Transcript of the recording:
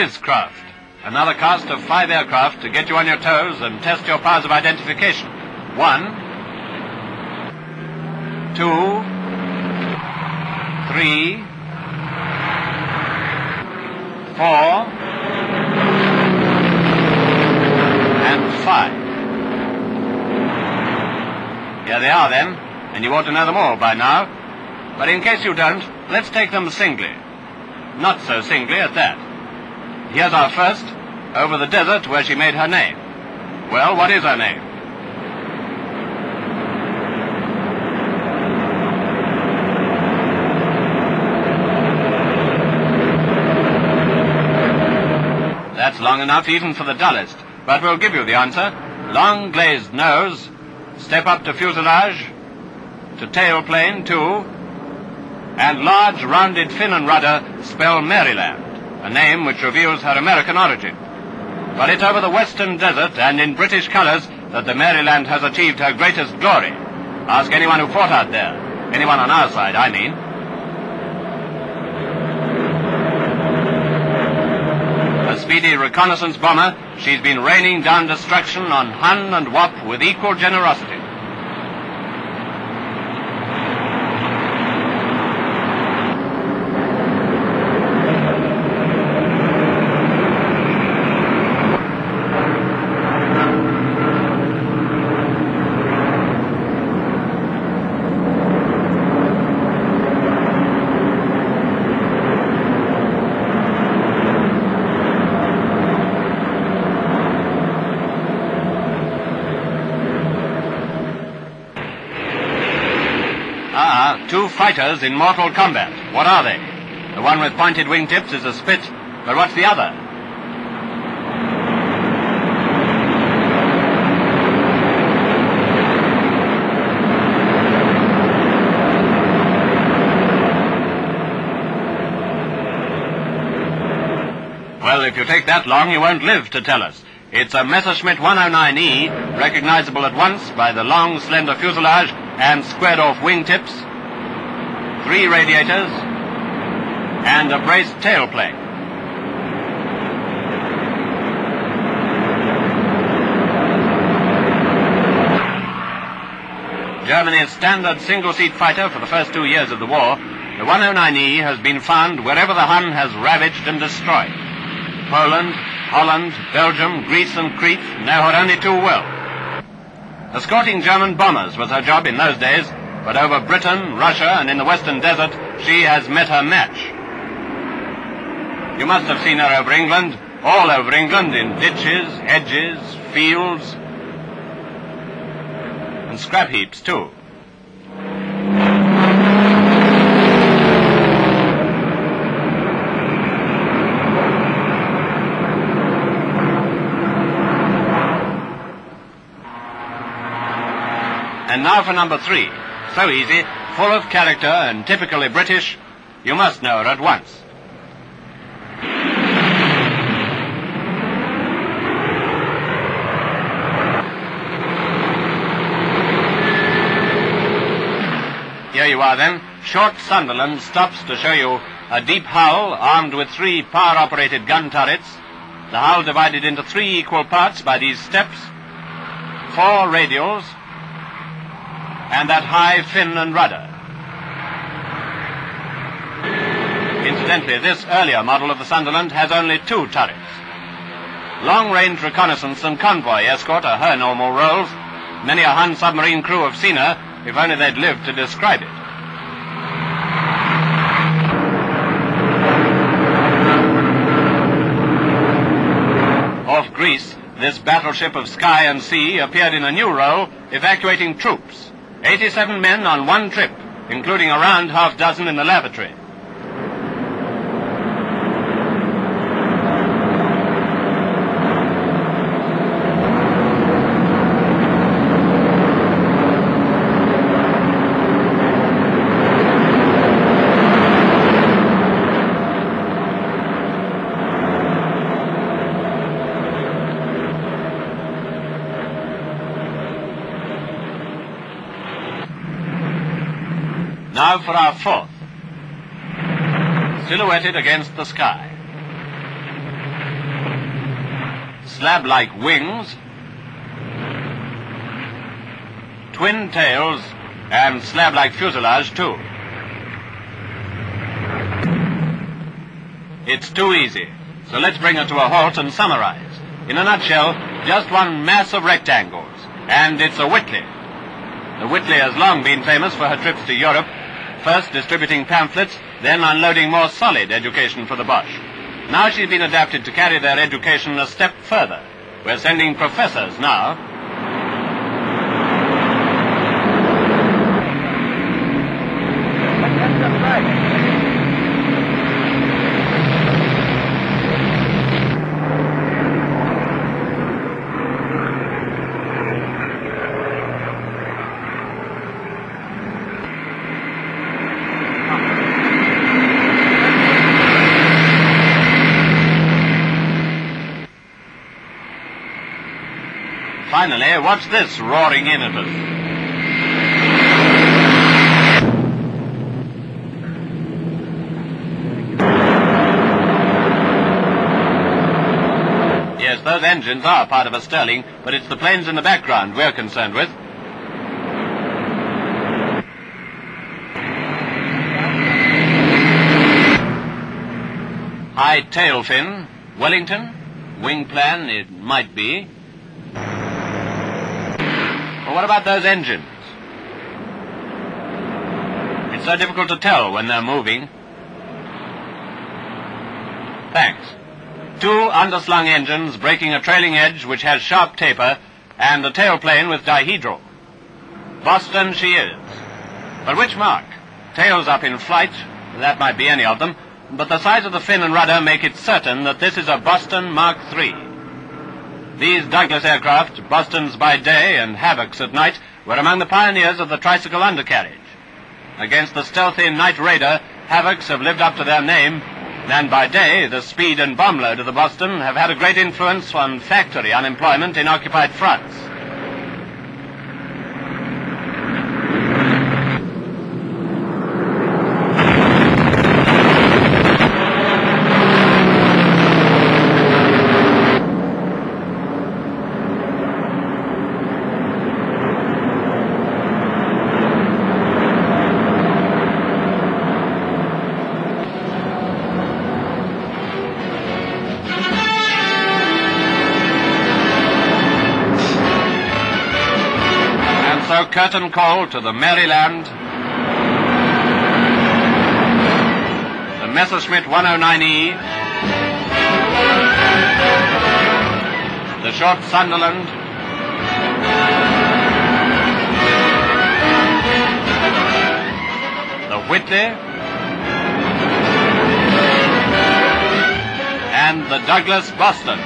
Quizcraft, another cast of five aircraft to get you on your toes and test your powers of identification. One, two, three, four, and five. Here they are then, and you ought to know them all by now. But in case you don't, let's take them singly. Not so singly at that. Here's our first, over the desert where she made her name. Well, what is her name? That's long enough even for the dullest, but we'll give you the answer. Long glazed nose, step up to fuselage, to tailplane too, and large rounded fin and rudder spell Maryland, a name which reveals her American origin. But it's over the western desert and in British colors that the Maryland has achieved her greatest glory. Ask anyone who fought out there. Anyone on our side, I mean. A speedy reconnaissance bomber, she's been raining down destruction on Hun and Wop with equal generosity. Two fighters in mortal combat. What are they? The one with pointed wingtips is a Spit, but what's the other? Well, if you take that long, you won't live to tell us. It's a Messerschmitt 109E, recognizable at once by the long, slender fuselage and squared-off wingtips, three radiators, and a braced tailplane. Germany's standard single-seat fighter for the first two years of the war, the 109E has been found wherever the Hun has ravaged and destroyed. Poland, Holland, Belgium, Greece, and Crete know her only too well. Escorting German bombers was her job in those days, but over Britain, Russia, and in the Western Desert, she has met her match. You must have seen her over England, all over England, in ditches, hedges, fields, and scrap heaps, too. And now for number three. So easy, full of character and typically British, you must know her at once. Here you are then. Short Sunderland stops to show you a deep hull armed with three power-operated gun turrets. The hull divided into three equal parts by these steps. Four radials, and that high fin and rudder. Incidentally, this earlier model of the Sunderland has only two turrets. Long-range reconnaissance and convoy escort are her normal roles. Many a Hun submarine crew have seen her, if only they'd lived to describe it. Off Greece, this battleship of sky and sea appeared in a new role, evacuating troops. 87 men on one trip, including around half dozen in the lavatory. Now for our fourth. Silhouetted against the sky. slab-like wings, twin tails, and slab-like fuselage too. It's too easy. So let's bring it to a halt and summarize. In a nutshell, just one mass of rectangles. And it's a Whitley. The Whitley has long been famous for her trips to Europe, first distributing pamphlets, then unloading more solid education for the Boche. Now she's been adapted to carry their education a step further. We're sending professors now Finally, what's this roaring in at us? Yes, those engines are part of a Stirling, but it's the planes in the background we're concerned with. High tail fin, Wellington, wing plan, it might be. Well, what about those engines? It's so difficult to tell when they're moving. Thanks. Two underslung engines breaking a trailing edge which has sharp taper and a tailplane with dihedral. Boston she is. But which mark? Tails up in flight, that might be any of them, but the size of the fin and rudder make it certain that this is a Boston Mark III. These Douglas aircraft, Bostons by day and Havocs at night, were among the pioneers of the tricycle undercarriage. Against the stealthy night raider, Havocs have lived up to their name, and by day, the speed and bomb load of the Boston have had a great influence on factory unemployment in occupied France. Curtain call to the Maryland. The Messerschmitt 109E. The short Sunderland. The Whitley. And the Douglas Boston.